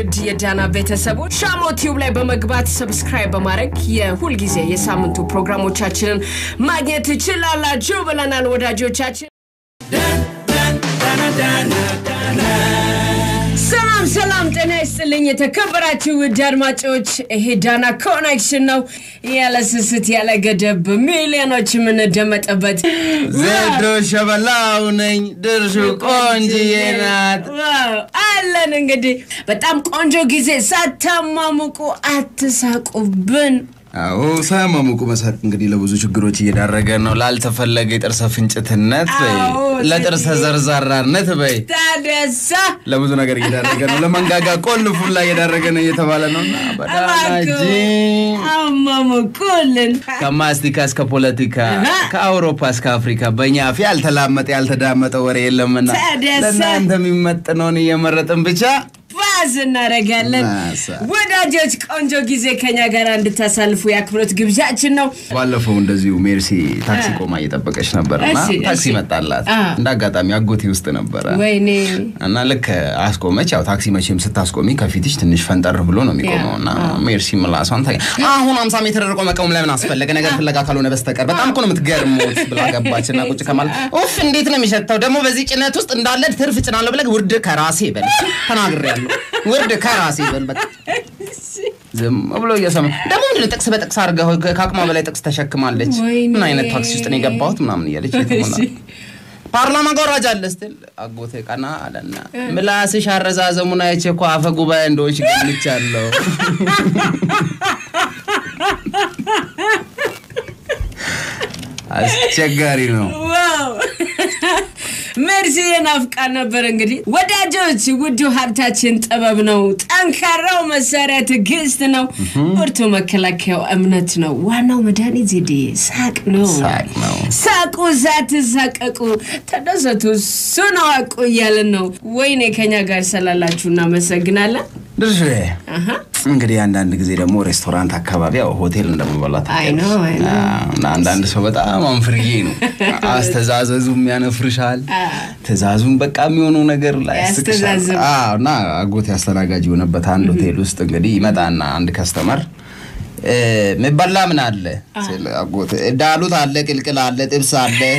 ውድ የዳና ቤተሰቦች ሻሞ ቲዩብ ላይ በመግባት subscribe በማድረግ የሁልጊዜ የሳምንቱ ፕሮግራሞቻችንን ማግኘት ትችላላችሁ ብለናል ወዳጆቻችን። ይስጥልኝ የተከበራችሁ ውድ አድማጮች፣ ይሄ ዳና ኮኔክሽን ነው። ያለ ስስት ያለ ገደብ ሚሊዮኖች የምንደመጥበት ዜዶ ሸበላው ነኝ ድርሹ ቆንጅዬ ናት። አለን እንግዲህ በጣም ቆንጆ ጊዜ ሳታማሙቁ አትሳቁብን። አዎ ሳያማሙቁ መሳቅ እንግዲህ ለብዙ ችግሮች እየዳረገ ነው። ላልተፈለገ የጥርሰ ፍንጭትነት በይ፣ ለጥርሰ ዘርዛራነት በይ፣ ታደሳ ለብዙ ነገር እየዳረገ ነው። ለመንጋጋ ቆልፉላ እየዳረገ ነው እየተባለ ነው። በዳናጂ አማሙቁልን። ከማስቲካ እስከ ፖለቲካ ከአውሮፓ እስከ አፍሪካ በእኛ አፍ ያልተላመጠ ያልተዳመጠ ወሬ የለምና ለእናንተ የሚመጥነውን እየመረጥን ብቻ buzz እናደርጋለን። ወዳጆች ቆንጆ ጊዜ ከኛ ጋር እንድታሳልፉ የአክብሮት ግብዣችን ነው። ባለፈው እንደዚሁ ሜርሲ ታክሲ ቆማ እየጠበቀች ነበር እና እሺ፣ ታክሲ መጣላት እንደ አጋጣሚ አጎቴ ውስጥ ነበረ። ወይኔ። እና ልክ አስቆመች። ያው ታክሲ መቼም ስታስቆሚ ከፊትሽ ትንሽ ፈንጠር ብሎ ነው የሚቆመው እና ሜርሲ ምላሷን ታ አሁን አምሳ ሜትር ርቆ መቆም ለምን አስፈለገ? ነገር ፍለጋ ካልሆነ በስተቀር በጣም እኮ ነው የምትገርሙት ብላ ገባች እና ቁጭ ከማለት ኡፍ እንዴት ነው የሚሸተው? ደግሞ በዚህ ጭነት ውስጥ እንዳለ ትርፍ ጭናለሁ ብለህ ውርድ ከራሴ በል ተናግሬያለሁ ውርድ ከራሴ በል በቃ። ዝም ብሎ እየሰማ ደግሞ ምንድን ጥቅስ በጥቅስ አድርገህ ከአቅሟ በላይ ጥቅስ ተሸክማለች። ምን አይነት ታክሲ ውስጥ ነው የገባሁት ምናምን እያለች ፓርላማ ጋራጅ አለ ስትል አጎቴ ቀና አለና ምላስሽ አረዛዘሙን አይቼ እኮ አፈ ጉባኤ እንደሆንሽ ገምቻለሁ። አስቸጋሪ ነው። መርሲ የናፍቃን ነበር። እንግዲህ ወዳጆች፣ ውዱ ሀብታችን ጥበብ ነው። ጠንካራው መሳሪያ ትዕግስት ነው። ብርቱ መከላከያው እምነት ነው። ዋናው መድኃኒት ዘዴ ሳቅ ነው። ነው። ሳቁ፣ ሳትሳቀቁ ተደሰቱ፣ እሱን አዋቁ እያልን ነው። ወይኔ ከኛ ጋር ስላላችሁ እናመሰግናለን። ድርሽ እንግዲህ አንዳንድ ጊዜ ደግሞ ሬስቶራንት አካባቢ ያው ሆቴል እና አንዳንድ ሰው በጣም አንፍርዬ ነው። አስተዛዘዙም ያነፍርሻል። ትእዛዙን በቃ የሚሆነው ነገር ላይ እና አጎቴ አስተናጋጅ የሆነበት አንድ ሆቴል ውስጥ እንግዲህ ይመጣና አንድ customer ምበላ ምን አለ? ዱለት አለ፣ ቅልቅል አለ፣ ጥብስ አለ፣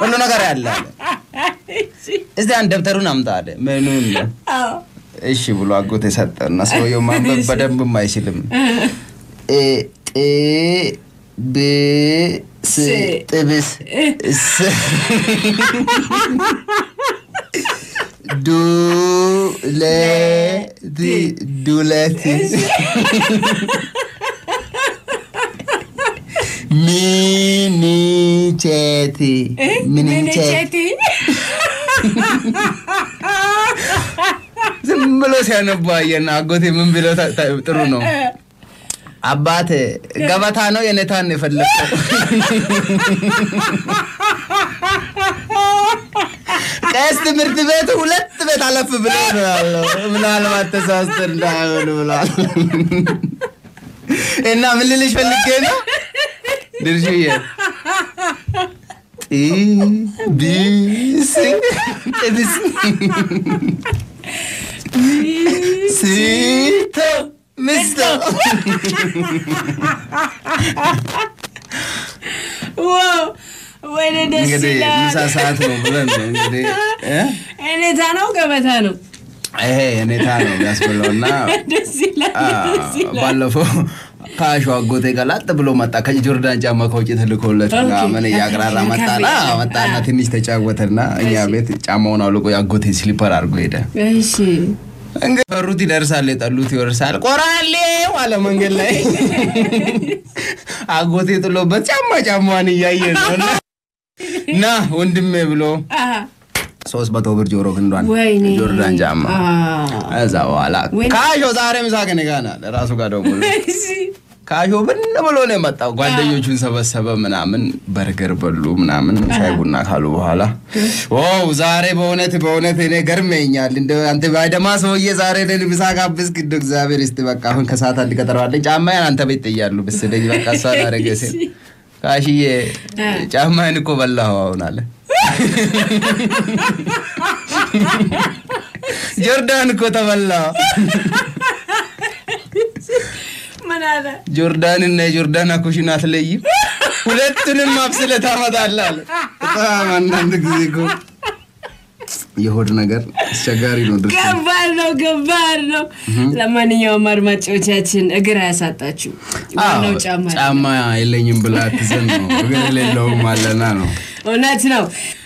ሁሉ ነገር ያለ አለ። እስቲ አንድ ደብተሩን አምጣ አለ። ምኑን ነው? አዎ። እሺ ብሎ አጎቴ ሰጠና ሰውየው ማንበብ በደንብም አይችልም። እ ጥ ብ ስ ጥብስ ስ ዱ ለ ድ ዱለት ሚኒቼት ሚኒቼት ሚኒቼቲ ዝም ብሎ ሲያነባ አየና አጎቴ ምን ታ- ጥሩ ነው? አባት ገበታ ነው የኔታን ነው የፈለግከው ቀስ ትምህርት ቤት ሁለት ቤት አለፍ ብሎ ምናልባት ተሳስተ እንዳይሆን ብሏል። እና ምን ልልሽ ፈልጌ ነው? ድርሽዬ ጢቢስ ጥብስ ሲቶ ምስቶ ዋው ወይኔ ደስ ይላል። ምሳ ሰዓት ነው ብለን ነው እንግዲህ? እኔታ ነው ገበታ ነው። ይሄ የኔታ ነው የሚያስብለው እና ባለፈው ከአሸ አጎቴ ጋር ላጥ ብሎ መጣ። ከጆርዳን ጫማ ከውጭ ተልኮለት ኦኬ። ምን እያቅራራ መጣና መጣና ትንሽ ተጫወተና እኛ ቤት ጫማውን አውልቆ የአጎቴ ስሊፐር አድርጎ ሄደ። እንግዲህ ፈሩት ይደርሳል፣ የጠሉት ይወርሳል። ቆራሌው አለ መንገድ ላይ አጎቴ ጥሎበት ጫማ ጫማዋን እያየ ነው እና ና ወንድሜ ብሎ ሶስት መቶ ብር ጆሮ ወይኔ ጆርዳን ጫማ እዛ በኋላ ካሾ ዛሬ ምሳ ከእኔ ጋር ራሱ ጋር ደውሎ ካሾ ብን ብሎ ነው የመጣው። ጓደኞቹን ሰበሰበ ምናምን በርገር በሉ ምናምን ሻይ ቡና ካሉ በኋላ wow ዛሬ በእውነት በእውነት እኔ ገርሞኛል። እንደ አንተ ባይደማ ሰውዬ ዛሬ እኔን ምሳ ጋብዝክ። እንደው እግዚአብሔር ይስጥ። በቃ አሁን ከሰዓት አንድ ቀጠሮ አለኝ። ጫማዬን አንተ ቤት ጥያለሁ ብስለኝ በቃ እሷ ሲል ካሽዬ ጫማዬን እኮ በላኸው አሁን አለ። ጆርዳን እኮ ተበላ። ምን አለ ጆርዳንና የጆርዳን ኩሽና አትለይም፣ ሁለቱንም አብስለህ ታመጣለህ አለ። በጣም አንዳንድ ጊዜ እኮ የሆድ ነገር አስቸጋሪ ነው። ከባድ ነው፣ ከባድ ነው። ለማንኛውም አድማጮቻችን እግር አያሳጣችሁ። ዋናው ጫማ ጫማ የለኝም ብላ ትዘን ነው እግር የሌለውም አለና ነው። እውነት ነው።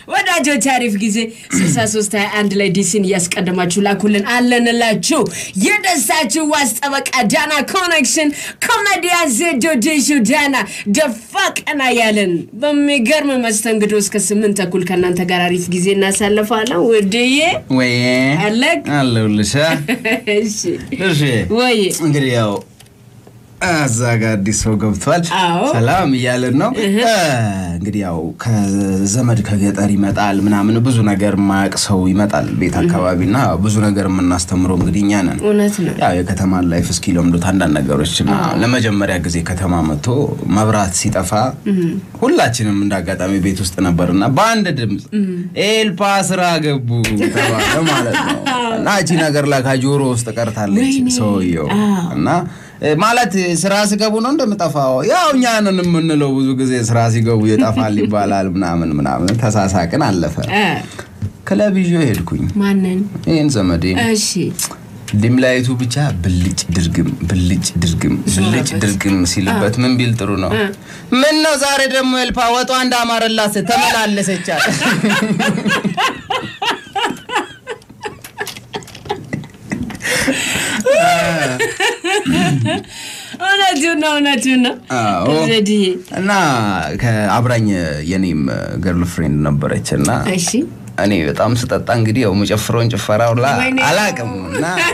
ወዳጆች፣ አሪፍ ጊዜ 6321 ላይ ዲሲን እያስቀደማችሁ ላኩልን። አለንላችሁ። የደስታችሁ ዋስ ጠበቃ ዳና ኮኔክሽን ኮሜዲያን ዜዶ ድርሹ ዳና ደፋ ቀና ያለን። በሚገርም መስተንግዶ እስከ ስምንት ተኩል ከእናንተ ጋር አሪፍ ጊዜ እናሳልፋለን። ውድዬ ወይ አለቅ? አለሁልሽ። እሺ። እሺ ወይ እንግዲህ ያው እዛ ጋር አዲስ ሰው ገብቷል። ሰላም እያለን ነው። እንግዲህ ያው ከዘመድ ከገጠር ይመጣል ምናምን ብዙ ነገር የማያውቅ ሰው ይመጣል ቤት አካባቢ እና ብዙ ነገር የምናስተምረው እንግዲህ እኛ ነን። እውነት ነው። ያው የከተማን life እስኪ ለምዶት አንዳንድ ነገሮች እና ለመጀመሪያ ጊዜ ከተማ መጥቶ መብራት ሲጠፋ ሁላችንም እንዳጋጣሚ ቤት ውስጥ ነበርና በአንድ ድምፅ ኤልፓ ስራ ገቡ ተባለ ማለት ነው። እና እቺ ነገር ላይ ከጆሮ ውስጥ ቀርታለች ሰውየው እና ማለት ስራ ሲገቡ ነው እንደምጠፋው? ያው እኛ ነን የምንለው ብዙ ጊዜ ስራ ሲገቡ ይጠፋል ይባላል ምናምን ምናምን ተሳሳቅን አለፈ። ክለብ ይዤ ሄድኩኝ። ማንን? ይህን ዘመዴ እሺ። ዲም ላይቱ ብቻ ብልጭ ድርግም ብልጭ ድርግም ብልጭ ድርግም ሲልበት ምን ቢል ጥሩ ነው? ምን ነው ዛሬ ደግሞ ኤልፓ ወጧ እንዳማረላት ተመላለሰቻል። እውነቱን ነው፣ እውነቱን ነው። እና ከአብራኝ የኔም girlfriend ነበረች እና እሺ እኔ በጣም ስጠጣ እንግዲህ ያው የምጨፍረውን ጭፈራ ሁላ አላቅም እና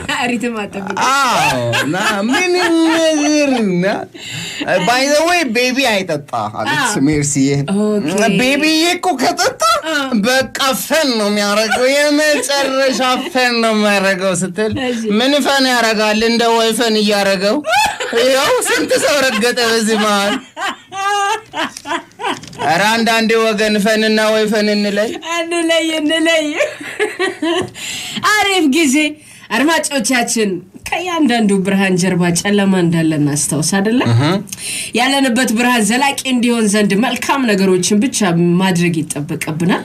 ምንም ነገር እና by the way baby አይጠጣ አለች ሜርሲዬ። baby ዬ እኮ ከጠጣ በቃ fun ነው የሚያደርገው፣ የመጨረሻ fun ነው የሚያደርገው ስትል ምን fun ያደርጋል? እንደ ወይፈን እያደረገው። ያው ስንት ሰው ረገጠ በዚህ መሀል። ኧረ አንዳንዴ ወገን ፈንና ወይፈን እንለይ። እንለይ እንለይ። አሪፍ ጊዜ አድማጮቻችን፣ ከእያንዳንዱ ብርሃን ጀርባ ጨለማ እንዳለ እናስታውስ አይደለም? ያለንበት ብርሃን ዘላቂ እንዲሆን ዘንድ መልካም ነገሮችን ብቻ ማድረግ ይጠበቅብናል።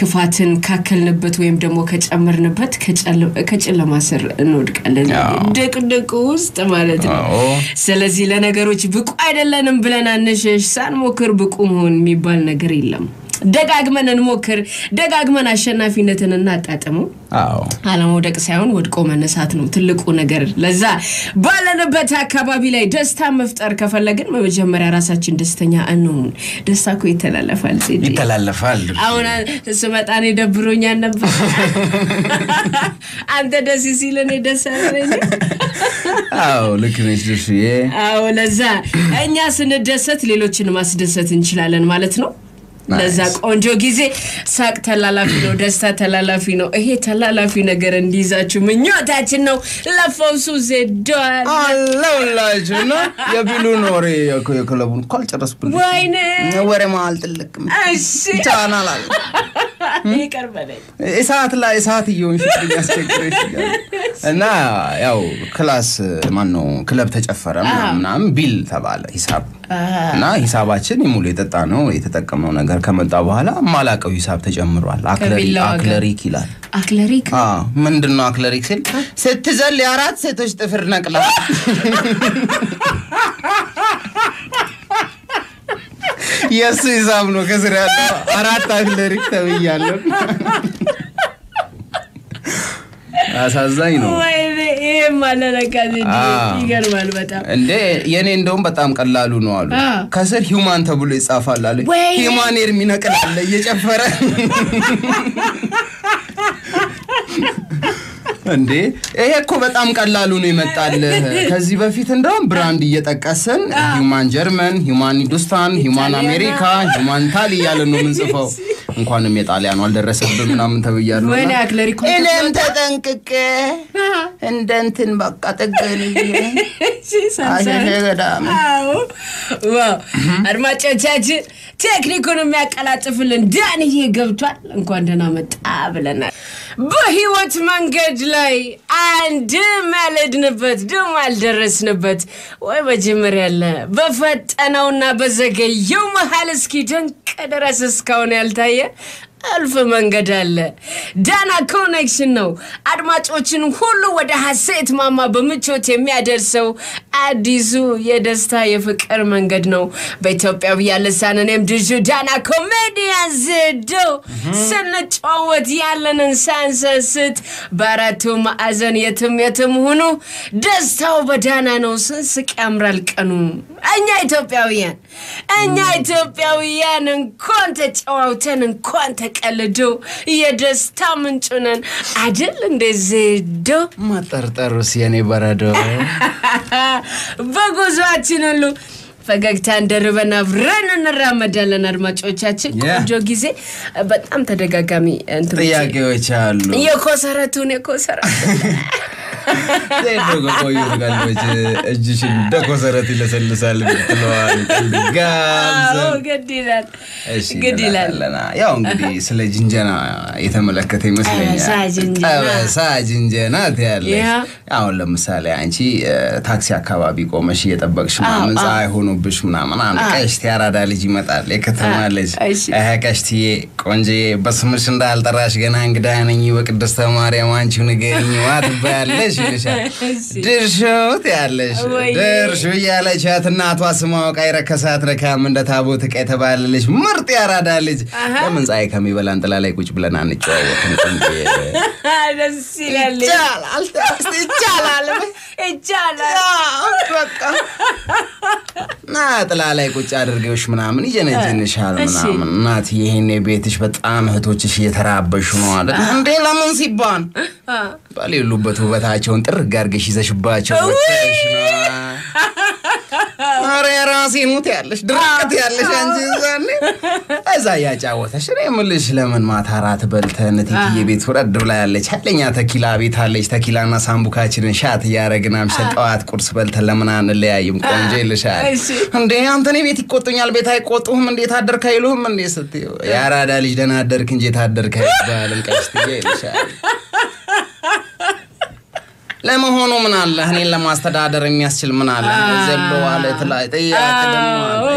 ክፋትን ካከልንበት ወይም ደግሞ ከጨመርንበት ከጨለ- ከጨለማ ስር እንወድቃለን፣ ድቅድቅ ውስጥ ማለት ነው። ስለዚህ ለነገሮች ብቁ አይደለንም ብለን አንሸሽ። ሳንሞክር ብቁ መሆን የሚባል ነገር የለም። ደጋግመን እንሞክር፣ ደጋግመን አሸናፊነትን እናጣጥመው። አዎ አለመውደቅ ሳይሆን ወድቆ መነሳት ነው ትልቁ ነገር። ለዛ ባለንበት አካባቢ ላይ ደስታ መፍጠር ከፈለግን በመጀመሪያ ራሳችን ደስተኛ እንሁን። ደስታ እኮ ይተላለፋል። ይተላለፋል። አሁን ስመጣ እኔ ደብሮኛል ነበር፣ አንተ ደስ ሲል እኔ ደስ አዎ ልክ ነች ድርሽዬ። አዎ ለዛ እኛ ስንደሰት ሌሎችን ማስደሰት እንችላለን ማለት ነው። ለዛ ቆንጆ ጊዜ። ሳቅ ተላላፊ ነው፣ ደስታ ተላላፊ ነው። ይሄ ተላላፊ ነገር እንዲይዛችሁ ምኞታችን ነው። ለፈውሱ ዜዷል አለሁላችሁ እና የቢሉን ወሬ የክ- የክለቡን እኮ አልጨረስኩልሽ። ወይኔ! ወሬ መሀል ጥልቅ እሺ። ቻናል አለ እሳት ላይ እሳት እየሆንሽብኝ አስቸግረሽ እያለ እና ያው ክላስ ማን ነው ክለብ ተጨፈረ ምናምን ቢል ተባለ ሂሳብ እና ሂሳባችን ሙሉ የጠጣ ነው የተጠቀምነው ነገር ከመጣ በኋላ ማላቀው ሂሳብ ተጨምሯል። አክለሪክ ይላል። አክለሪክ ምንድን ነው አክለሪክ ሲል ስትዘል የአራት ሴቶች ጥፍር ነቅላ የእሱ ሂሳብ ነው ከስር ያለው አራት acrylic ተብያለሁ። አሳዛኝ ነው ይገርማል በጣም። እንዴ የኔ እንደውም በጣም ቀላሉ ነው አሉ። ከስር human ተብሎ ይጻፋል አለ። human hair የሚነቅል አለ እየጨፈረ። እንዴ ይሄ እኮ በጣም ቀላሉ ነው ይመጣልህ ከዚህ በፊት እንደውም brand እየጠቀስን human ጀርመን human ሂንዱስታን human አሜሪካ human ታሊ እያለን ነው የምንጽፈው እንኳንም የጣሊያኑ አልደረሰብን ምናምን ተብያለሁ ወይኔ እና acrylic እኔም ተጠንቅቄ እንደ እንትን በቃ ገዳም wow! አድማጮቻችን ቴክኒኩን የሚያቀላጥፍልን ዳንዬ ገብቷል። እንኳን ደህና መጣ ብለናል። በህይወት መንገድ ላይ አንድም ያልሄድንበት ድም አልደረስንበት። ወይ መጀመሪያ ያለ በፈጠነውና በዘገየው መሀል እስኪ ድንቅ ድረስ እስካሁን ያልታየ እልፍ መንገድ አለ። ዳና ኮኔክሽን ነው አድማጮችን ሁሉ ወደ ሀሴት ማማ በምቾት የሚያደርሰው አዲሱ የደስታ የፍቅር መንገድ ነው። በኢትዮጵያውያን ልሳን እኔም ድርሹ ዳና ኮሜዲያን ዜዶ ስንጫወት ያለንን ሳንሰስት በአራቱ ማዕዘን የትም የትም ሁኑ ደስታው በዳና ነው። ስንስቅ ያምራል ቀኑ። እኛ ኢትዮጵያውያን እኛ ኢትዮጵያውያን እንኳን ተጨዋውተን እንኳን ተቀልዶ የደስታ ምንጭ ነን አድል እንደ ዘዶ ማጠርጠሩስ የኔ በረዶ በጉዟችን ሁሉ ፈገግታን ደርበን አብረን እንራመዳለን። አድማጮቻችን. ቆንጆ ጊዜ በጣም ተደጋጋሚ ጥያቄዎች አሉ። የኮሰረቱን የኮሰረቱን ዜዶ ከቆዩት ቀልዶች እጅሽን እንደ ኮሰረት ይለሰልሳል ብትለዋል ግድ ይላል። እሺ ግድ ይላል። ያው እንግዲህ ስለ ጅንጀና የተመለከተ ይመስለኛል። ጠበሳ ጅንጀና። ትያለሽ። አሁን ለምሳሌ አንቺ ታክሲ አካባቢ ቆመሽ እየጠበቅሽ ምናምን ፀሐይ ሆኖብሽ ምናምን አንድ ቀሽት ያራዳ ልጅ ይመጣል፣ የከተማ ልጅ። ቀሽትዬ ቆንጆዬ በስምሽ እንዳልጠራሽ ገና እንግዳ ነኝ በቅድስተ ማርያም አንቺው ንገሪኝ ዋ ትባያለሽ ይልሻል። እሺ። ድርሾት ያለሽ ወይኔ። ድርሹ እያለቻት እናቷ ስማ አውቃ የረከሳት ረካም እንደ ታቦት ዕቃ የተባለልሽ ምርጥ ያራዳ ልጅ። ለምን ፀሐይ ከሚበላን ጥላ ላይ ቁጭ ብለን አንጨዋወትም? ደስ ይላል። ይቻላል። ይቻላል። ይቻላል። በቃ ጥላ ላይ ቁጭ አድርገሽ ምናምን ይጀነጅንሻል እሺ። ምናምን። እናት ይሄኔ ቤትሽ በጣም እህቶችሽ እየተራበሹ ነው አለ እንዴ ለምን ሲባል በሌሉበት ውበታቸውን ጥርግ አድርገሽ ይዘሽባቸው ወጥተሽ ኧረ የራሴ ሙት ያለሽ ድርቀት ያለሽ አንቺ ዛኔ እዛ እያጫወተሽ እኔ የምልሽ ለምን ማታ እራት በልተን እቴትዬ ቤት ወረድ ብላ ያለች? ኃይለኛ ተኪላ ቤት አለች። ተኪላና ሳምቡካችንን ሻት እያደረግን አምሸን ጠዋት ቁርስ በልተን ለምን አንለያይም? ቆንጆ ይልሻል። እንዴ አንተ እኔ ቤት ይቆጡኛል ቤት አይቆጡህም? እንዴት አደርክ አይሉህም እንዴ ስትይው የአራዳ ልጅ ደህና አደርክ እንጂ ታደርክ አይባልም። ቀስትዬ ይልሻል ለመሆኑ ምን አለ? እኔን ለማስተዳደር የሚያስችል ምን አለ? ዘሎ ማለት ላይ ጥያቄ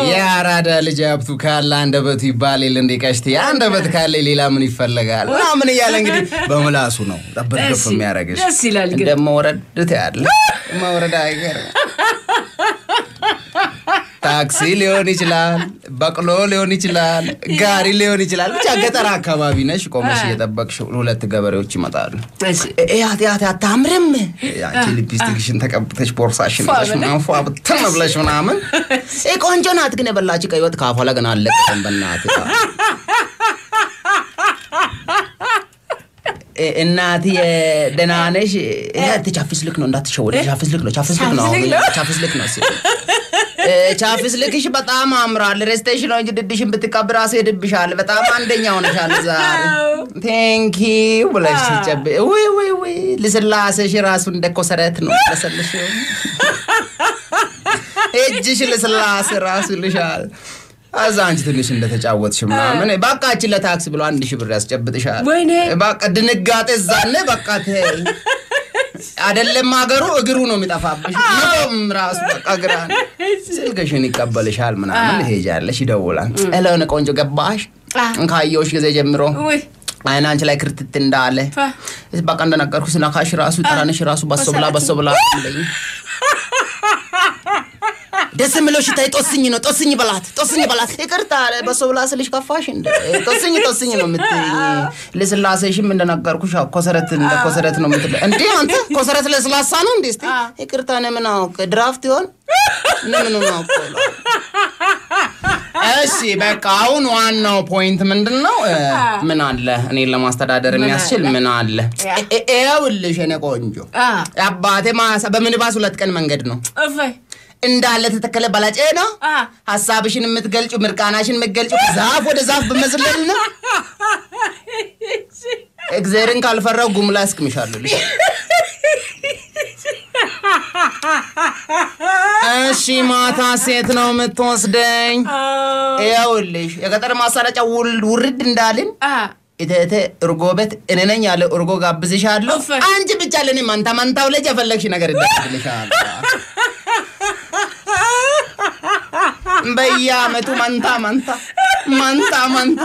የአራዳ ልጅ ሀብቱ ካለ አንደበቱ ይባል የለ እንዴ? ቀሽቴ አንደበት ካለ ሌላ ምን ይፈለጋል? ምናምን እያለ እንግዲህ በምላሱ ነው። እሺ፣ የሚያደርግሽ ደስ ይላል ግን። እንደ መውረድ ያለ መውረድ አይገርም ታክሲ ሊሆን ይችላል፣ በቅሎ ሊሆን ይችላል፣ ጋሪ ሊሆን ይችላል። ብቻ ገጠር አካባቢ ነሽ ቆመሽ እየጠበቅሽ ሁለት ገበሬዎች ይመጣሉ። ያት አታምርም? ሊፕስቲክሽን ተቀብተሽ ቦርሳሽን ይዘሽ ምናምን ፏ ብትን ብለሽ ምናምን ቆንጆ ናት ግን የበላች ቀይ ወጥ ከአፏ ላይ ገና አለቅም። በእናትህ እናት ደህና ነሽ? ቻፊስ ልክ ነው እንዳትሸወደ። ቻፊስ ልክ ነው፣ ቻፊስ ልክ ነው፣ ቻፊስ ልክ ነው? ቻፊስ ልክሽ በጣም አምራል። ነው እንጂ ድድሽን ብትቀብ ራሱ ይድብሻል። በጣም አንደኛ ሆነሻል ዛሬ። ቴንኪው ብለሽ ሲጨብ ውይ ውይ ውይ ልስላሴሽ ራሱ እንደ ኮሰረት ነው ለሰልሽ እጅሽ ልስላሴ ራሱ ይልሻል። እዛ አንቺ ትንሽ እንደተጫወትሽ ምናምን በቃችን ለታክሲ ብሎ አንድ ሺህ ብር ያስጨብጥሻል። ወይኔ። በቃ ድንጋጤ እዛነ በቃ አይደለም ሀገሩ እግሩ ነው የሚጠፋብሽ። ይቆም ራሱ በቃ ግራ ስልክሽን ይቀበልሻል ምናምን ሄጃለሽ፣ ይደውላል። ለሆነ ቆንጆ ገባሽ? ካየሁሽ ጊዜ ጀምሮ አይን አንቺ ላይ ክርትት እንዳለ። በቃ እንደነገርኩ ስነካሽ ራሱ ጠረንሽ ራሱ በሶ ብላ በሶ ብላ ደስ የምለው ሽታ ጦስኝ ነው። ጦስኝ በላት ጦስኝ በላት። ይቅርታ በሶ ብላ ስልሽ ከፋሽ እንደ ጦስኝ ጦስኝ ነው የምትይኝ። ልስላሴሽም እንደነገርኩሽ ኮሰረት እንደ ኮሰረት ነው የምትለ እንዴ አንተ ኮሰረት ለስላሳ ነው እንዴ? እስቲ ይቅርታ እኔ ምን አውቅ draft ይሆን እኔ ምን አውቅ እሺ በቃ አሁን ዋናው point ምንድን ነው? ምን አለ እኔን ለማስተዳደር የሚያስችል ምን አለ? ይኸውልሽ የኔ ቆንጆ አባቴ በምንባስ ሁለት ቀን መንገድ ነው እፈይ እንዳለ ተተከለ በላጬ ነው። ሀሳብሽን የምትገልጩ ምርቃናሽን የምትገልጩ ዛፍ ወደ ዛፍ በመዝለል ነው። እግዚአብሔርን ካልፈራው ጉምላ እስቅምሻለሁ። ልሽ እሺ ማታ ሴት ነው የምትወስደኝ። ይኸውልሽ የገጠር ማሳለጫ ውርድ እንዳልን እቴቴ እርጎ ቤት እኔ ነኝ ያለ እርጎ ጋብዝሻለሁ። አንቺ ብቻ ለኔ ማንታ ማንታው ልጅ የፈለግሽ ነገር ይደረግልሻል። በየአመቱ ማንታ ማንታ ማንታ ማንታ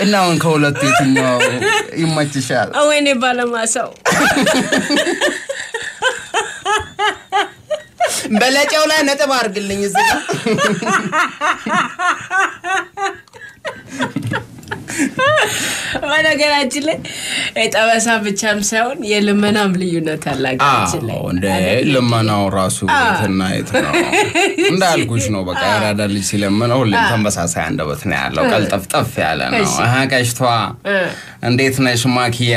እና አሁን ከሁለቱ የትኛው ይመችሻል? ወይኔ ባለማሳው በለጨው ላይ ነጥብ አድርግልኝ እዚህ ጋር በነገራችን ላይ የጠበሳ ብቻም ሳይሆን የልመናም ልዩነት አላቸው ላይ። እንደ ልመናው ራሱ የትና የት ነው እንዳልኩሽ ነው። በቃ ያራዳ ልጅ ሲለምነው ሁሌም ተመሳሳይ አንደበት ነው ያለው። ቀልጠፍጠፍ ያለ ነው። ቀሽቷ እንዴት ነሽ ማኪያ?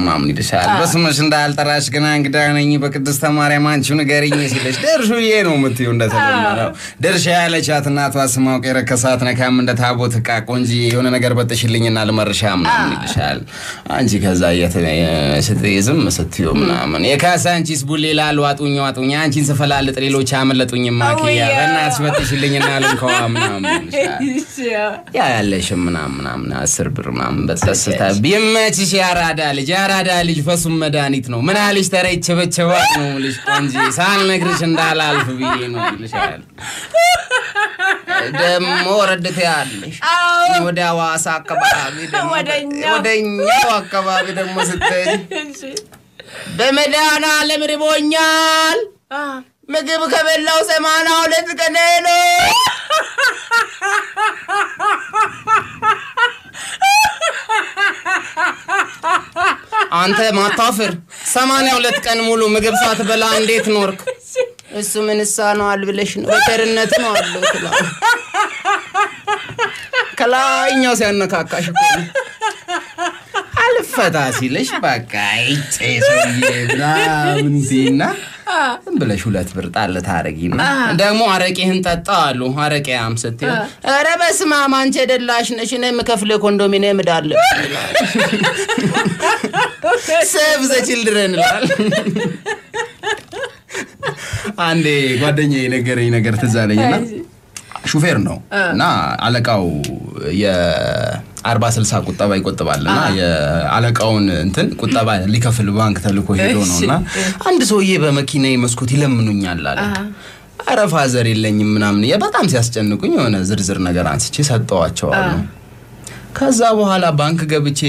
ምናምን ይልሻል። በስምሽ እንዳልጠራሽ ግና እንግዳ ነኝ። በቅድስተ ማርያም አንቺው ንገሪኝ ሲለሽ ደርሹዬ ነው የምትይው እንደተለመደው። ድርሻ ያለቻት እናቷ ስማውቅ የረከሳት ነካም እንደ ታቦት ዕቃ ቆንጂ የሆነ ነገር በጥሽልኝና ልመርሻ ምናምን ይልሻል። አንቺ ከዛ እየተ- ስትይ ዝም ስትዩ ምናምን የካሳንቺስ ቡሌ ላሉ ዋጡኝ ዋጡኝ አንቺን ስፈላልጥ ሌሎች አመለጡኝ ውያ። በእናትሽ በጥሽልኝና ልንከዋ ምናምን ያ ያለሽም ምናምን ምናምን አስር ብር ምናምን በተደስታ ቢመችሽ የአራዳ ልጅ የአራዳ ልጅ ፈሱም መድኃኒት ነው። ምን አልሽ ተረይቸበቸባ ነው ልሽ ቆንጂ ሳልነግርሽ እንዳላልፍ ብዬ ነው ይልሻል። ደግሞ ወረድት ያለሽ ወደ ሐዋሳ አካባቢ ወደኛው። አካባቢ ደግሞ ስትሄጂ በመድኃኒዓለም ርቦኛል። ምግብ ከበላው ሰማንያ ሁለት ቀን ነው። አንተ ማታፍር። ሰማንያ ሁለት ቀን ሙሉ ምግብ ሳትበላ እንዴት ኖርክ? እሱ ምን ይሳነዋል ብለሽ ነው በቸርነት ነው አለው ከላይኛው ሲያነካካሽ ነው። አልፈታ ሲልሽ በቃ ይጬ ሰውዬ ምናምን ሲና ዝም ብለሽ ሁለት ብር ጣል ታረጊና ደግሞ አረቄህን ጠጣ አሉ። አረቄያም ስትይው ኧረ በስመ አብ አንቺ የደላሽ ነሽ እኔ የምከፍልህ ኮንዶሚኒየም ዕዳ አለብኝ ይላል። Save the Children ይላል። አንዴ ጓደኛዬ የነገረኝ ነገር ትዝ አለኝና ሹፌር ነው እና አለቃው የአርባ ስልሳ ቁጠባ ይቆጥባል እና የአለቃውን እንትን ቁጠባ ሊከፍል ባንክ ተልኮ ሄዶ ነው እና አንድ ሰውዬ በመኪና መስኮት ይለምኑኛል አለ። ኧረ father የለኝም ምናምን በጣም ሲያስጨንቁኝ የሆነ ዝርዝር ነገር አንስቼ ሰጠዋቸዋለሁ። ከዛ በኋላ ባንክ ገብቼ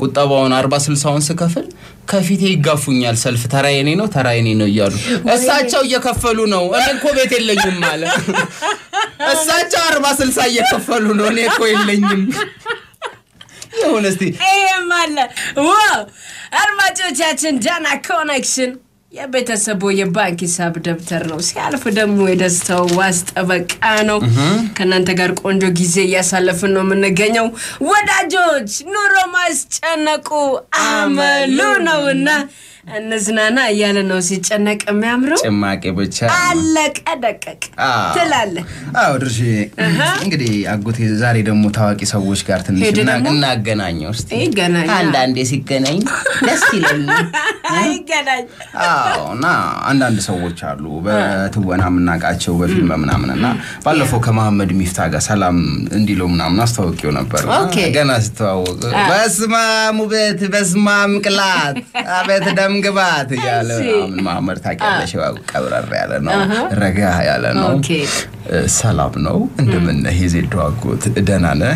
ቁጠባውን አርባ ስልሳውን ስከፍል ከፊቴ ይጋፉኛል። ሰልፍ ተራ የኔ ነው ተራ የኔ ነው እያሉ እሳቸው እየከፈሉ ነው፣ እኔ እኮ ቤት የለኝም አለ። እሳቸው አርባ ስልሳ እየከፈሉ ነው፣ እኔ እኮ የለኝም። ይሁን እስቲ። ይህም አለ። አድማጮቻችን Dana Connection የቤተሰቡ የባንክ ሂሳብ ደብተር ነው። ሲያልፍ ደግሞ የደስታው ዋስ ጠበቃ ነው። ከእናንተ ጋር ቆንጆ ጊዜ እያሳለፍን ነው የምንገኘው። ወዳጆች ኑሮ ማስጨነቁ አመሉ ነውና እንዝናና እያለ ነው ሲጨነቅ የሚያምረው? ጭማቂ ብቻ አለቀ ደቀቅ አዎ። ትላለህ? አዎ ድርሽ እንግዲህ አጎቴ ዛሬ ደግሞ ታዋቂ ሰዎች ጋር ትንሽ? እናገናኘው ይገናኛል። አንዳንዴ ሲገናኝ ደስ ይለኛል አይገናኝ። አዎ እና አንዳንድ ሰዎች አሉ በትወና የምናውቃቸው በፊልም ምናምን እና ባለፈው ከመሐመድ ሚፍታ ጋር ሰላም እንዲለው ምናምን አስታውቂው ነበር። ገና ስተዋወቅ በስማም ውበት በስማም ቅላት አቤት ደም ግባት እያለ መሐመድ ታውቂያለሽ? ቀብረር ያለ ነው። ረጋ ያለ ነው። ሰላም ነው። እንደምን ነህ? የዜዶ አጎት ደህና ነህ?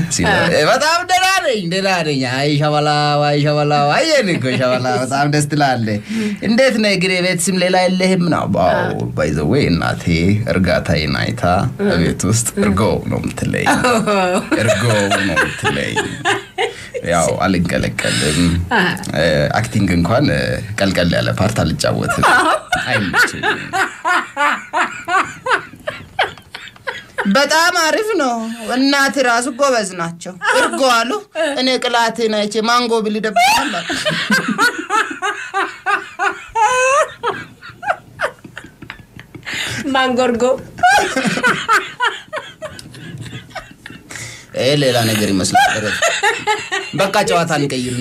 በጣም ደህና ነኝ ደህና ነኝ። አይ ሸበላ አይ ሸበላ አየን እኮ ሸበላ በጣም ደስ ትላለህ። እንዴት ነህ? ግን የቤት ስም ሌላ የለህም ነው? ባው ባይ ዘ ዌይ እናቴ እርጋታዬን አይታ ቤት ውስጥ እርጎ ነው የምትለኝ። እርጎ ነው የምትለኝ ያው አልንቀለቀልም acting እንኳን ቀልቀል ያለ part አልጫወትም በጣም አሪፍ ነው። እናት ራሱ ጎበዝ ናቸው። እርጎ አሉ። እኔ ቅላትን አይቼ ማንጎ ብል ማንጎርጎ ይሄ ሌላ ነገር ይመስላል። በቃ ጨዋታ እንቀይር።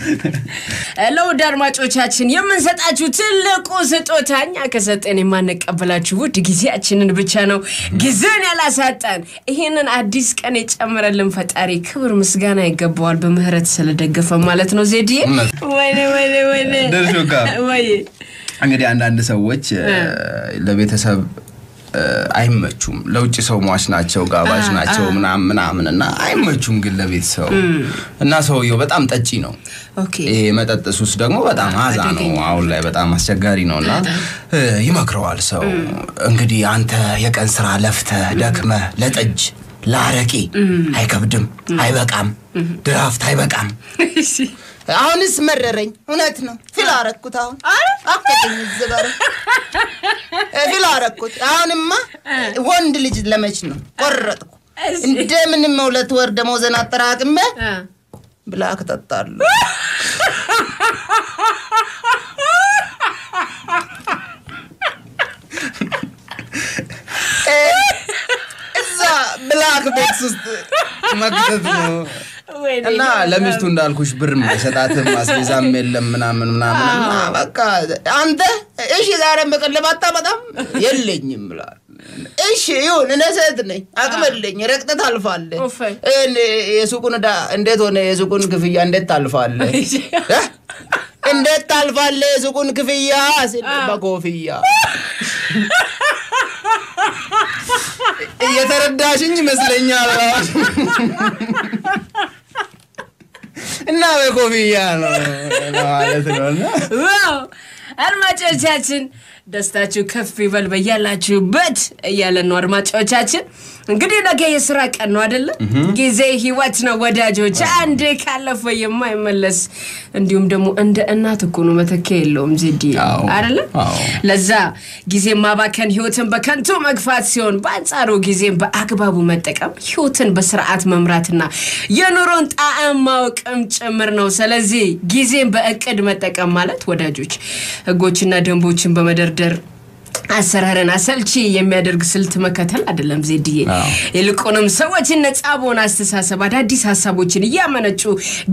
ለውድ አድማጮቻችን የምንሰጣችሁ ትልቁ ስጦታ እኛ ከሰጠን የማንቀበላችሁ ውድ ጊዜያችንን ብቻ ነው። ጊዜን ያላሳጣን ይህንን አዲስ ቀን የጨመረልን ፈጣሪ ክብር ምስጋና ይገባዋል። በምህረት ስለደገፈ ማለት ነው። ዜድዬ ወይኔ እንግዲህ አንዳንድ ሰዎች ለቤተሰብ አይመቹም። ለውጭ ሰው ሟች ናቸው፣ ጋባዥ ናቸው ምናምን ምናምን እና አይመቹም ግን ለቤተሰቡ። እና ሰውየው በጣም ጠጪ ነው። ይሄ መጠጥ ሱስ ደግሞ በጣም አዛ ነው። አሁን ላይ በጣም አስቸጋሪ ነው እና ይመክረዋል ሰው። እንግዲህ አንተ የቀን ስራ ለፍተህ ደክመህ ለጠጅ ለአረቄ አይከብድም፣ አይበቃም፣ ድራፍት አይበቃም። አሁንስ መረረኝ። እውነት ነው። feel አረኩት። አሁን አፈጠኝ ዝበር feel አረኩት። አሁንማ ወንድ ልጅ ለመች ነው ቆረጥኩ። እንደምንም ሁለት ወር ደሞዜን አጠራቅሜ black ጠጣለሁ። እዛ black box ውስጥ መክተት ነው። እና ለሚስቱ እንዳልኩሽ ብር አይሰጣትም፣ አስቤዛም የለም ምናምን ምናምን በቃ አንተ እሺ ዛሬ መቀለብ አታመጣም የለኝም ብሏል። እሺ ይሁን፣ እኔ ሴት ነኝ፣ አቅም የለኝ፣ ረግጠህ ታልፋለህ። የሱቁን ዕዳ እንዴት ሆነ? የሱቁን ክፍያ እንዴት ታልፋለህ? እንዴት ታልፋለህ የሱቁን ክፍያ ሲል በኮፍያ? እየተረዳሽኝ ይመስለኛል እና በኮፍያ ነው ማለት ነው። አድማጮቻችን ደስታችሁ ከፍ ይበል በያላችሁበት እያለን ነው። አድማጮቻችን እንግዲህ ነገ የስራ ቀን ነው አደለ? ጊዜ ህይወት ነው ወዳጆች፣ አንዴ ካለፈ የማይመለስ እንዲሁም ደግሞ እንደ እናት እኮ ነው መተኪያ የለውም። አዎ፣ አደለ? ለዛ ጊዜ ማባከን ህይወትን በከንቱ መግፋት ሲሆን፣ በአንጻሩ ጊዜን በአግባቡ መጠቀም ህይወትን በስርዓት መምራትና የኑሮን ጣዕም ማወቅም ጭምር ነው። ስለዚህ ጊዜን በእቅድ መጠቀም ማለት ወዳጆች ህጎችና ደንቦችን Twitter. አሰራርን አሰልቺ የሚያደርግ ስልት መከተል አይደለም ዜድዬ። ይልቁንም ሰዎችን ነጻ በሆነ አስተሳሰብ አዳዲስ ሀሳቦችን እያመነጩ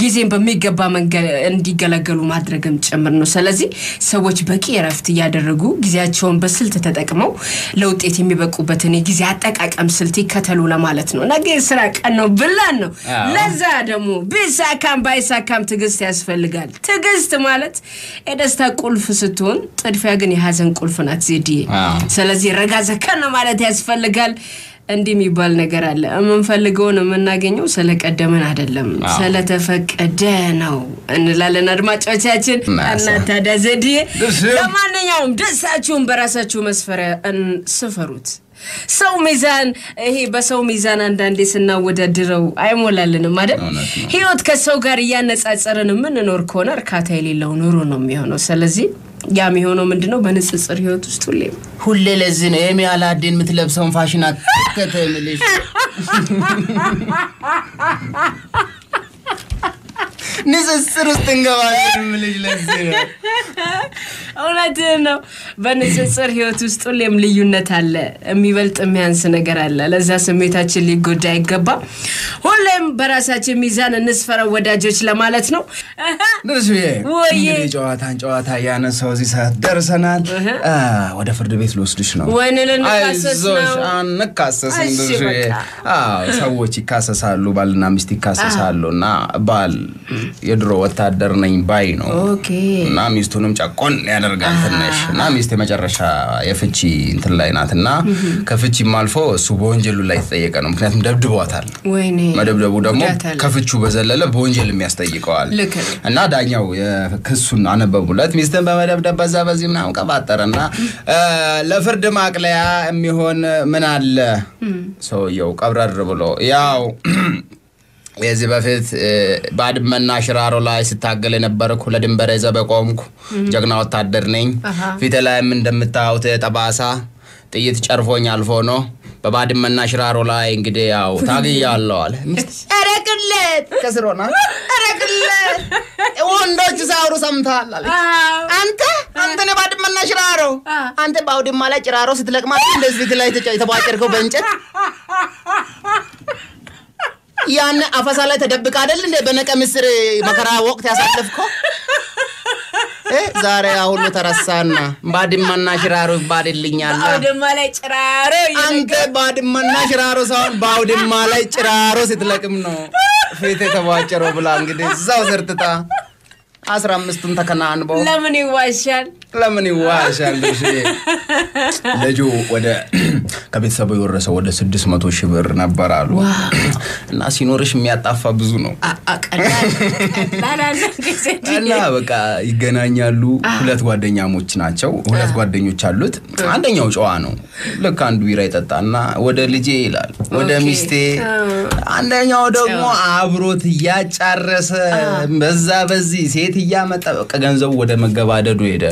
ጊዜን በሚገባ መንገ- እንዲገለገሉ ማድረግም ጭምር ነው። ስለዚህ ሰዎች በቂ እረፍት እያደረጉ ጊዜያቸውን በስልት ተጠቅመው ለውጤት የሚበቁበትን የጊዜ አጠቃቀም ስልት ይከተሉ ለማለት ነው። ነገ የስራ ቀን ነው ብለን ነው። ለዛ ደግሞ ቢሳካም ባይሳካም ትዕግስት ያስፈልጋል። ትዕግስት ማለት የደስታ ቁልፍ ስትሆን፣ ጥድፊያ ግን የሀዘን ቁልፍ ናት ዜድዬ። ስለዚህ ረጋ ዘከን ማለት ያስፈልጋል። እንዲህ የሚባል ነገር አለ። የምንፈልገውን የምናገኘው ስለቀደምን አይደለም ስለተፈቀደ ነው እንላለን አድማጮቻችን። እና ታዲያ ዘዴ ለማንኛውም ደስታችሁን በራሳችሁ መስፈሪያ ስፈሩት። ሰው ሚዛን ይሄ በሰው ሚዛን አንዳንዴ ስናወዳድረው አይሞላልንም አይደል? ህይወት ከሰው ጋር እያነጻጸርን የምንኖር ከሆነ እርካታ የሌለው ኑሮ ነው የሚሆነው። ስለዚህ ያ የሚሆነው ምንድነው? በንጽጽር ህይወት ውስጥ ሁሌም ሁሌ ለዚህ ነው የሚ አላዴን የምትለብሰውን ፋሽን አትከተምልሽ ንጽጽር ውስጥ እንገባለን የምልሽ ለዚህ ነው። እውነትህን ነው። በንጽጽር ህይወት ውስጥ ሁሌም ልዩነት አለ። የሚበልጥ የሚያንስ ነገር አለ። ለዛ ስሜታችን ሊጎዳ አይገባም። ሁሌም በራሳችን ሚዛን እንስፈረው ወዳጆች ለማለት ነው። ጨዋታን ጨዋታ እያነሳው እዚህ ሰዓት ደርሰናል። ወደ ፍርድ ቤት ልወስድሽ ነው። ወይን ልንካሰስ ነው። አንካሰስም። አዎ፣ ሰዎች ይካሰሳሉ፣ ባልና ሚስት ይካሰሳሉ። እና ባል የድሮ ወታደር ነኝ ባይ ነው። እና ሚስቱንም ጨቆን ያደርጋል ትንሽ። እና ሚስት የመጨረሻ የፍቺ እንትን ላይ ናት። እና ከፍቺም አልፎ እሱ በወንጀሉ ላይ የተጠየቀ ነው። ምክንያቱም ደብድቧታል። መደብደቡ ደግሞ ከፍቹ በዘለለ በወንጀል የሚያስጠይቀዋል። እና ዳኛው የክሱን አነበቡለት። ሚስትን በመደብደብ በዛ በዚህ ምናምን ቀባጠረና እ፣ ለፍርድ ማቅለያ የሚሆን ምን አለ? ሰውየው ቀብረር ብሎ ያው የዚህ በፊት ባድመና ሽራሮ ላይ ስታገል የነበርኩ ለድንበሬ ዘብ ቆምኩ ጀግና ወታደር ነኝ። ፊቴ ላይም እንደምታዩት ጠባሳ ጥይት ጨርፎኝ አልፎ ነው። በባድመና ሽራሮ ላይ እንግዲህ ያው ሚስት ኧረ ቅሌት ከስር ሆና ኧረ ቅሌት ወንዶች ሳውሩ ሰምተሃል አለች። አንተ አንተ ነህ ባድመና ሽራሮ አንተ በአውድማ ላይ ጭራሮ ስትለቅማት እንደዚህ ላይ የተቧጨርከው በእንጨት ያን አፈሳ ላይ ተደብቃ አይደል እንደ በነቀ ምስር መከራ ወቅት ያሳለፍከው ዛሬ አሁኑ ተረሳና ባድማና ሽራሮ ይባልልኛል። አውድማ ላይ ጭራሮ አንተ ባድማና ሽራሮ ሳይሆን በአውድማ ላይ ጭራሮ ስትለቅም ነው ፊት የተቧጨረው ብላ እንግዲህ እዛው ዘርትታ አስራ አምስቱን ተከናንበው ለምን ይዋሻል? ለምን ይዋሻል? ልጁ ወደ ከቤተሰቡ የወረሰው ወደ ስድስት መቶ ሺህ ብር ነበር አሉ። እና ሲኖርሽ የሚያጣፋ ብዙ ነው። እና በቃ ይገናኛሉ። ሁለት ጓደኛሞች ናቸው። ሁለት ጓደኞች አሉት። አንደኛው ጨዋ ነው። ልክ አንዱ ቢራ ይጠጣና ወደ ልጄ ይላል፣ ወደ ሚስቴ። አንደኛው ደግሞ አብሮት እያጫረሰ በዛ በዚህ ሴት እያመጣ በቃ ገንዘቡ ወደ መገባደዱ ሄደ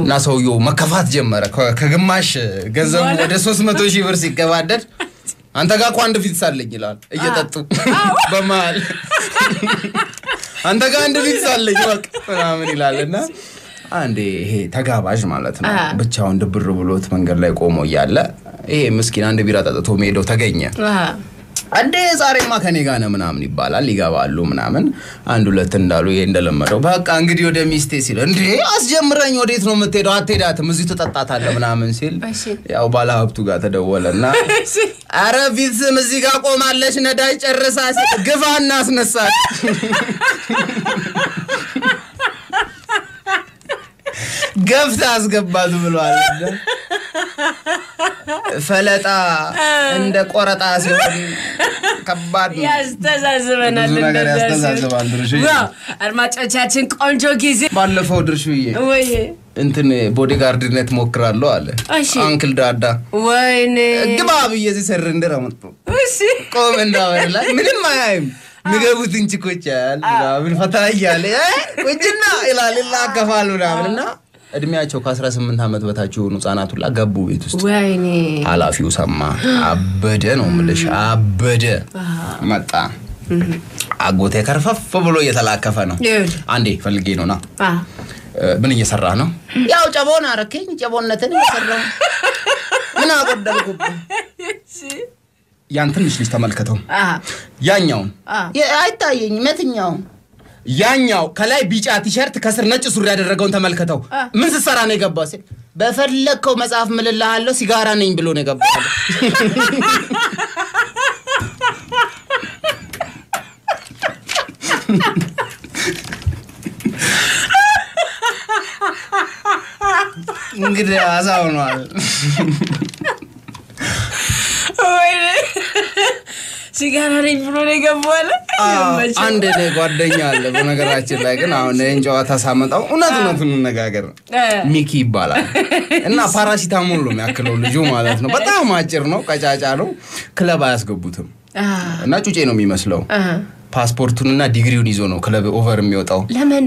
እና ሰውየው መከፋት ጀመረ። ከግማሽ ገንዘቡ ወደ ሶስት መቶ ሺህ ብር ሲገባደድ አንተ ጋር እኮ አንድ ፊት ሳለኝ ይላል። እየጠጡ በመሀል አንተ ጋር አንድ ፊት ሳለኝ በቃ ምናምን ይላል። እና አንዴ ይሄ ተጋባዥ ማለት ነው። ብቻውን ድብር ብሎት መንገድ ላይ ቆሞ እያለ ይሄ ምስኪን አንድ ቢራ ጠጥቶ ሜዳው ተገኘ። እንዴ ዛሬማ ከኔ ጋር ነህ ምናምን ይባላል። ይገባሉ ምናምን አንድ ሁለት እንዳሉ ይሄ እንደለመደው በቃ እንግዲህ ወደ ሚስቴ ሲል እንዴ አስጀምረኝ፣ ወዴት ነው የምትሄደው? አትሄዳትም፣ እዚሁ ትጠጣታለህ ምናምን ሲል ያው ባለሀብቱ ጋር ተደወለ እና አረ ፊትስም እዚህ ጋር ቆማለች፣ ነዳጅ ጨርሳ ግፋ እናስነሳት ገፍታ አስገባቱ ብሏል። ፈለጣ እንደ ቆረጣ ሲሆን ከባድ ያስተዛዝበናል። ነገር ያስተዛዝባል ድርሽዬ።! አድማጮቻችን ቆንጆ ጊዜ ባለፈው ድርሹዬ ወይ እንትን ቦዲጋርድነት ሞክራለሁ አለ አንክል ዳዳ ወይኔ ግባ ብዬ ሲሰር እንደረመጡ ቆም እንዳወር ላይ ምንም አያይም የሚገቡትን ችኮች ያያል ምናምን ፈታ እያለ እ ቁጭና ይላል ይላከፋል ምናምን እና እድሜያቸው ከ18 ዓመት በታች የሆኑ ህጻናት ሁላ ገቡ ቤት ውስጥ ወይኔ ኃላፊው ሰማ። አበደ ነው ምልሽ፣ አበደ መጣ። አጎቴ ከርፈፍ ብሎ እየተላከፈ ነው። አንዴ ፈልጌ ነው ና ምን እየሰራ ነው? ያው ጨቦን አረከኝ፣ ጨቦነትን እየሰራ ምን አጎደልኩብህ? ያን ትንሽ ልጅ ተመልከተው። ያኛውን አይታየኝም። የትኛው? ያኛው ከላይ ቢጫ ቲሸርት ከስር ነጭ ሱሪ ያደረገውን ተመልከተው። ምን ስትሰራ ነው የገባው? ሲል በፈለግከው መጽሐፍ ምልልሃለሁ ሲጋራ ነኝ ብሎ ነው የገባው። እንግዲህ አሳ ሆኗል። ወይኔ ሲጋራ ነኝ ብሎ ነው የገባው አለ። አንድ እኔ ጓደኛ አለ። በነገራችን ላይ ግን አሁን ይህን ጨዋታ ሳመጣው እውነት እውነቱን እንነጋገር ሚኪ ይባላል እና ፓራሲታሞል ነው የሚያክለው ልጁ ማለት ነው። በጣም አጭር ነው፣ ቀጫጫ ነው። ክለብ አያስገቡትም እና ጩጬ ነው የሚመስለው። ፓስፖርቱንና ዲግሪውን ይዞ ነው ክለብ over የሚወጣው ለምን?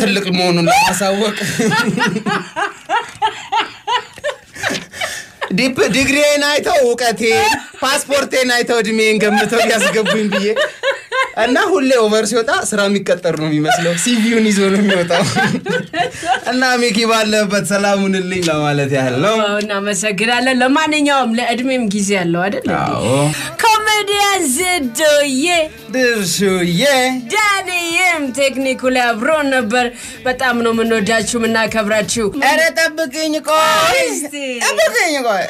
ትልቅ መሆኑን ለማሳወቅ ዲግሪዬን አይተው እውቀቴን ፓስፖርቴን አይተው እድሜን ገምተው ያስገቡኝ ብዬ እና ሁሌ over ሲወጣ ስራ የሚቀጠር ነው የሚመስለው። CV ውን ይዞ ነው የሚወጣው። እና ሚኪ ባለበት ሰላሙንልኝ ለማለት ያህል ነው። እናመሰግናለን። ለማንኛውም ለእድሜም ጊዜ ያለው አይደል? ኮሜዲያን ዜዶዬ ድርሹዬ ዳንዬም ቴክኒኩ ላይ አብሮን ነበር። በጣም ነው የምንወዳችሁ የምናከብራችሁ። ኧረ ጠብቅኝ ቆይ ጠብቅኝ ቆይ